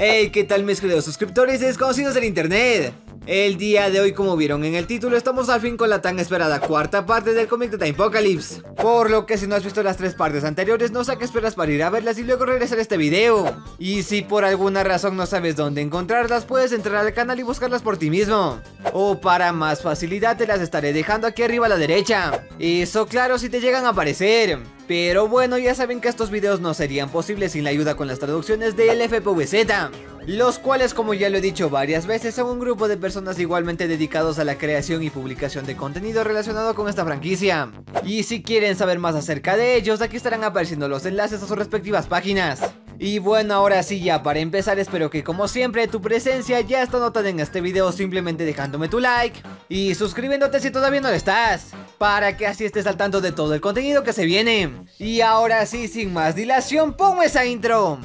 Hey, ¿qué tal mis queridos suscriptores desconocidos del internet? El día de hoy, como vieron en el título, estamos al fin con la tan esperada cuarta parte del cómic de Time Apocalypse. Por lo que si no has visto las tres partes anteriores, no sé qué esperas para ir a verlas y luego regresar a este video. Y si por alguna razón no sabes dónde encontrarlas, puedes entrar al canal y buscarlas por ti mismo. O para más facilidad te las estaré dejando aquí arriba a la derecha. Eso claro si te llegan a aparecer. Pero bueno, ya saben que estos videos no serían posibles sin la ayuda con las traducciones del FPVZ los cuales como ya lo he dicho varias veces son un grupo de personas igualmente dedicados a la creación y publicación de contenido relacionado con esta franquicia. Y si quieren saber más acerca de ellos, aquí estarán apareciendo los enlaces a sus respectivas páginas. Y bueno, ahora sí ya para empezar espero que como siempre tu presencia ya está notada en este video simplemente dejándome tu like y suscribiéndote si todavía no lo estás, para que así estés al tanto de todo el contenido que se viene. Y ahora sí, sin más dilación, pongo esa intro.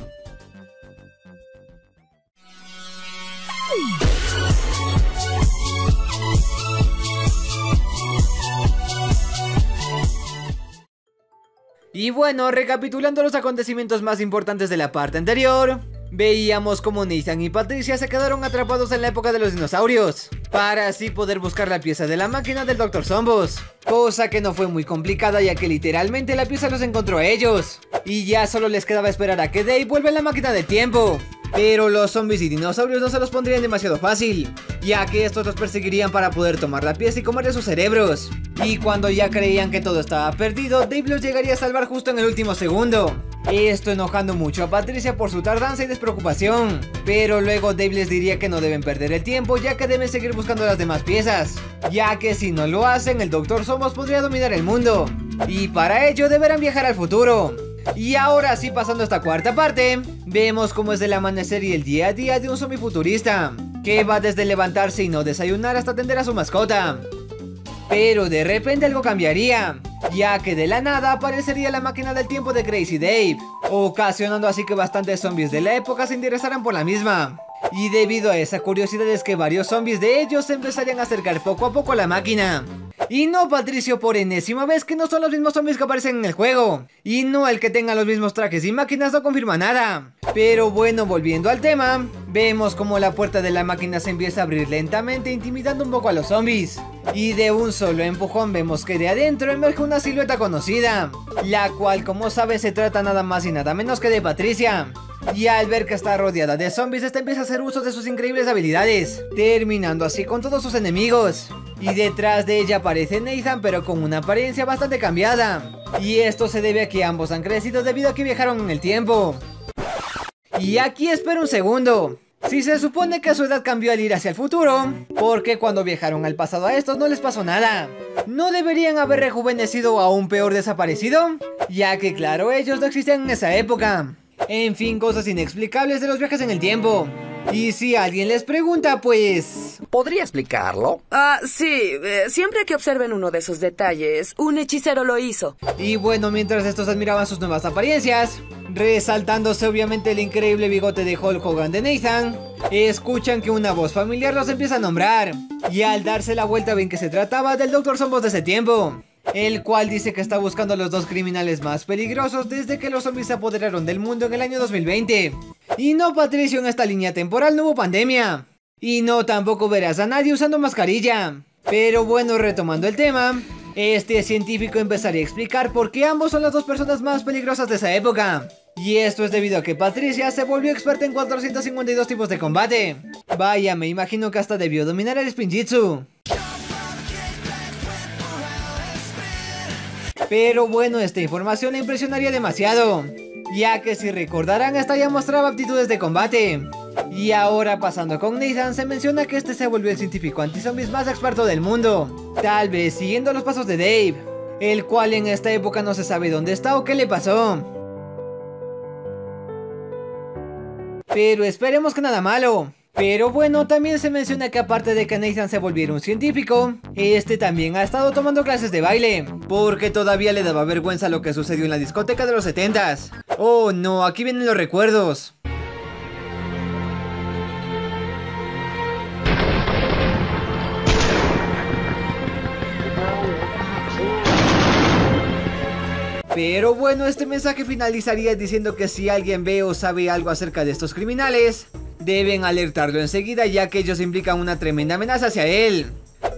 Y bueno, recapitulando los acontecimientos más importantes de la parte anterior, veíamos como Nathan y Patricia se quedaron atrapados en la época de los dinosaurios, para así poder buscar la pieza de la máquina del Dr. Zombos, cosa que no fue muy complicada ya que literalmente la pieza los encontró a ellos, y ya solo les quedaba esperar a que Dave vuelva en la máquina del tiempo, pero los zombies y dinosaurios no se los pondrían demasiado fácil, ya que estos los perseguirían para poder tomar la pieza y comer sus cerebros. Y cuando ya creían que todo estaba perdido, Dave los llegaría a salvar justo en el último segundo. Esto enojando mucho a Patricia por su tardanza y despreocupación. Pero luego Dave les diría que no deben perder el tiempo ya que deben seguir buscando las demás piezas. Ya que si no lo hacen, el Doctor Somos podría dominar el mundo. Y para ello deberán viajar al futuro. Y ahora sí pasando a esta cuarta parte, vemos cómo es el amanecer y el día a día de un zombie futurista, que va desde levantarse y no desayunar hasta atender a su mascota. Pero de repente algo cambiaría, ya que de la nada aparecería la máquina del tiempo de Crazy Dave, ocasionando así que bastantes zombies de la época se interesaran por la misma. Y debido a esa curiosidad es que varios zombies de ellos empezarían a acercar poco a poco a la máquina. Y no Patricio por enésima vez que no son los mismos zombies que aparecen en el juego. Y no el que tenga los mismos trajes y máquinas no confirma nada. Pero bueno, volviendo al tema, vemos como la puerta de la máquina se empieza a abrir lentamente intimidando un poco a los zombies. Y de un solo empujón vemos que de adentro emerge una silueta conocida, la cual como sabes se trata nada más y nada menos que de Patricia. Y al ver que está rodeada de zombies, esta empieza a hacer uso de sus increíbles habilidades, terminando así con todos sus enemigos. Y detrás de ella aparece Nathan pero con una apariencia bastante cambiada. Y esto se debe a que ambos han crecido debido a que viajaron en el tiempo. Y aquí espero un segundo. Si se supone que su edad cambió al ir hacia el futuro, ¿por qué cuando viajaron al pasado a estos no les pasó nada? ¿No deberían haber rejuvenecido o aún peor desaparecido? Ya que claro, ellos no existían en esa época. En fin, cosas inexplicables de los viajes en el tiempo. Y si alguien les pregunta, pues... ¿Podría explicarlo? Ah, sí. Eh, siempre que observen uno de esos detalles, un hechicero lo hizo. Y bueno, mientras estos admiraban sus nuevas apariencias, resaltándose obviamente el increíble bigote de Hulk Hogan de Nathan, escuchan que una voz familiar los empieza a nombrar. Y al darse la vuelta ven que se trataba del Dr. Zombos de ese tiempo el cual dice que está buscando a los dos criminales más peligrosos desde que los zombies se apoderaron del mundo en el año 2020. Y no Patricio, en esta línea temporal no hubo pandemia. Y no tampoco verás a nadie usando mascarilla. Pero bueno, retomando el tema, este científico empezaría a explicar por qué ambos son las dos personas más peligrosas de esa época. Y esto es debido a que Patricia se volvió experta en 452 tipos de combate. Vaya, me imagino que hasta debió dominar el Spinjitzu. Pero bueno, esta información le impresionaría demasiado, ya que si recordarán esta ya mostraba aptitudes de combate. Y ahora pasando con Nathan se menciona que este se volvió el científico anti-zombies más experto del mundo, tal vez siguiendo los pasos de Dave, el cual en esta época no se sabe dónde está o qué le pasó. Pero esperemos que nada malo. Pero bueno, también se menciona que aparte de que Nathan se volviera un científico, este también ha estado tomando clases de baile, porque todavía le daba vergüenza lo que sucedió en la discoteca de los 70s. Oh no, aquí vienen los recuerdos. Pero bueno, este mensaje finalizaría diciendo que si alguien ve o sabe algo acerca de estos criminales, deben alertarlo enseguida ya que ellos implican una tremenda amenaza hacia él.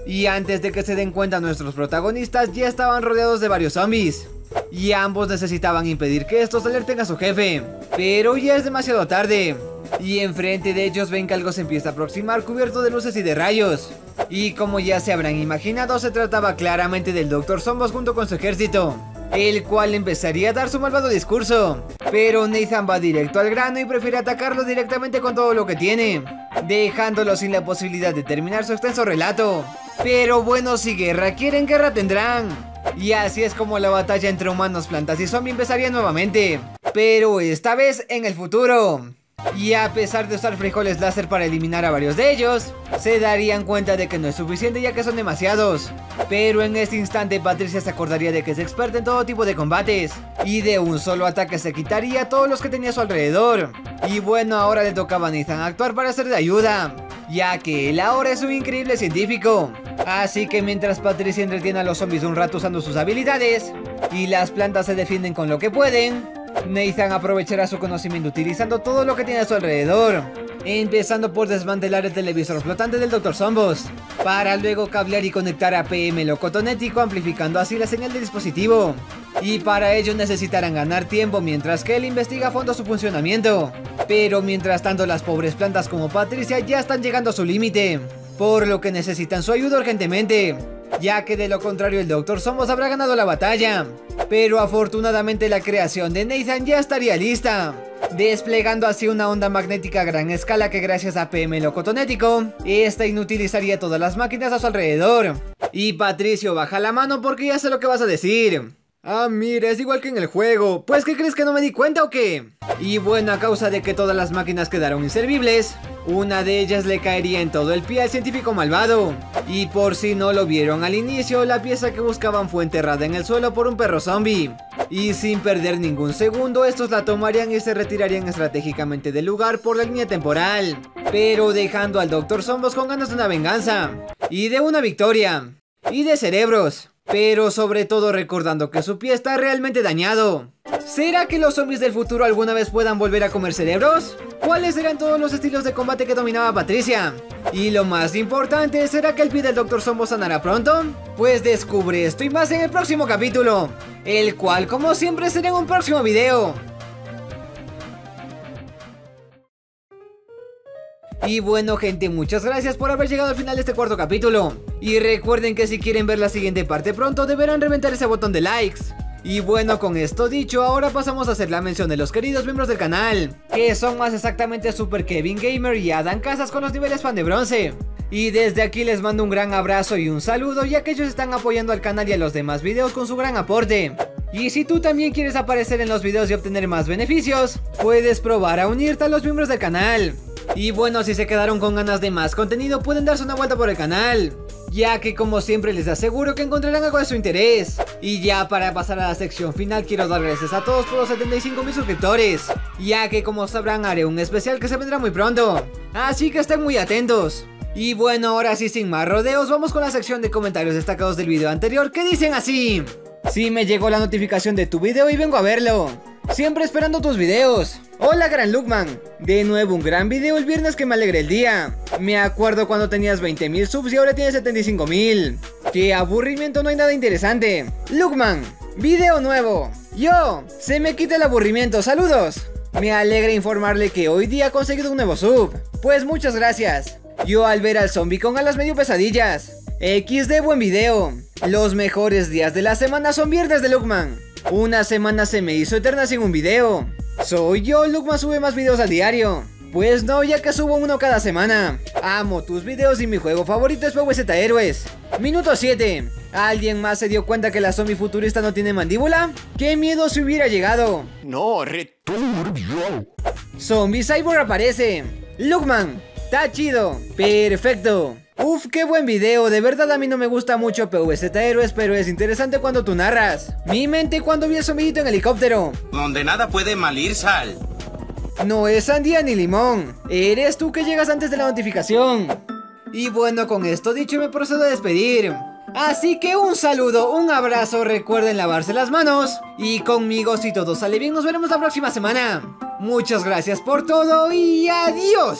Y antes de que se den cuenta nuestros protagonistas ya estaban rodeados de varios zombies. Y ambos necesitaban impedir que estos alerten a su jefe. Pero ya es demasiado tarde. Y enfrente de ellos ven que algo se empieza a aproximar cubierto de luces y de rayos. Y como ya se habrán imaginado, se trataba claramente del Dr. Zombos junto con su ejército. El cual empezaría a dar su malvado discurso. Pero Nathan va directo al grano y prefiere atacarlo directamente con todo lo que tiene. Dejándolo sin la posibilidad de terminar su extenso relato. Pero bueno, si guerra quieren, guerra tendrán. Y así es como la batalla entre humanos, plantas y zombies empezaría nuevamente. Pero esta vez en el futuro. Y a pesar de usar frijoles láser para eliminar a varios de ellos, se darían cuenta de que no es suficiente ya que son demasiados. Pero en este instante Patricia se acordaría de que es experta en todo tipo de combates. Y de un solo ataque se quitaría a todos los que tenía a su alrededor. Y bueno, ahora le tocaba a Nathan actuar para ser de ayuda. Ya que él ahora es un increíble científico. Así que mientras Patricia entretiene a los zombies un rato usando sus habilidades, y las plantas se defienden con lo que pueden, Nathan aprovechará su conocimiento utilizando todo lo que tiene a su alrededor. Empezando por desmantelar el televisor flotante del Dr. Zombos, para luego cablear y conectar a PM locotonético amplificando así la señal del dispositivo. Y para ello necesitarán ganar tiempo mientras que él investiga a fondo su funcionamiento. Pero mientras tanto las pobres plantas como Patricia ya están llegando a su límite, por lo que necesitan su ayuda urgentemente ya que de lo contrario el Dr. Somos habrá ganado la batalla. Pero afortunadamente la creación de Nathan ya estaría lista, desplegando así una onda magnética a gran escala que gracias a PM locotonético, esta inutilizaría todas las máquinas a su alrededor. Y Patricio baja la mano porque ya sé lo que vas a decir. Ah, mira, es igual que en el juego. Pues, ¿qué crees que no me di cuenta o qué? Y bueno, a causa de que todas las máquinas quedaron inservibles, una de ellas le caería en todo el pie al científico malvado. Y por si no lo vieron al inicio, la pieza que buscaban fue enterrada en el suelo por un perro zombie. Y sin perder ningún segundo, estos la tomarían y se retirarían estratégicamente del lugar por la línea temporal. Pero dejando al Dr. Zombos con ganas de una venganza. Y de una victoria. Y de cerebros. Pero sobre todo recordando que su pie está realmente dañado. ¿Será que los zombies del futuro alguna vez puedan volver a comer cerebros? ¿Cuáles serán todos los estilos de combate que dominaba Patricia? Y lo más importante, ¿será que el pie del Dr. Sombo sanará pronto? Pues descubre esto y más en el próximo capítulo, el cual como siempre será en un próximo video. Y bueno gente, muchas gracias por haber llegado al final de este cuarto capítulo. Y recuerden que si quieren ver la siguiente parte pronto deberán reventar ese botón de likes. Y bueno, con esto dicho, ahora pasamos a hacer la mención de los queridos miembros del canal, que son más exactamente Super Kevin Gamer y Adam Casas con los niveles fan de bronce. Y desde aquí les mando un gran abrazo y un saludo ya que ellos están apoyando al canal y a los demás videos con su gran aporte. Y si tú también quieres aparecer en los videos y obtener más beneficios, puedes probar a unirte a los miembros del canal. Y bueno, si se quedaron con ganas de más contenido, pueden darse una vuelta por el canal. Ya que como siempre les aseguro que encontrarán algo de su interés. Y ya para pasar a la sección final quiero dar gracias a todos por los 75 mil suscriptores. Ya que como sabrán haré un especial que se vendrá muy pronto. Así que estén muy atentos. Y bueno, ahora sí sin más rodeos, vamos con la sección de comentarios destacados del video anterior que dicen así. Sí me llegó la notificación de tu video y vengo a verlo. Siempre esperando tus videos. Hola Gran Lookman, de nuevo un gran video el viernes que me alegré el día. Me acuerdo cuando tenías 20.000 subs y ahora tienes 75.000. Qué aburrimiento, no hay nada interesante. Lookman, video nuevo. Yo, se me quita el aburrimiento, saludos. Me alegra informarle que hoy día he conseguido un nuevo sub. Pues muchas gracias. Yo al ver al zombie con alas medio pesadillas. X de buen video. Los mejores días de la semana son viernes de Lookman. Una semana se me hizo eterna sin un video. Soy yo, Lookman sube más videos al diario. Pues no, ya que subo uno cada semana. Amo tus videos y mi juego favorito es PvZ Héroes. Minuto 7. ¿Alguien más se dio cuenta que la zombie futurista no tiene mandíbula? ¡Qué miedo si hubiera llegado! No, returbio. Zombie Cyborg aparece. Lookman, está chido. Perfecto. Uf, qué buen video, de verdad a mí no me gusta mucho PvZ Héroes, pero es interesante cuando tú narras. Mi mente cuando vi el zombillito en helicóptero. Donde nada puede mal ir, sal. No es sandía ni limón, eres tú que llegas antes de la notificación. Y bueno, con esto dicho me procedo a despedir. Así que un saludo, un abrazo, recuerden lavarse las manos. Y conmigo si todo sale bien nos veremos la próxima semana. Muchas gracias por todo y adiós.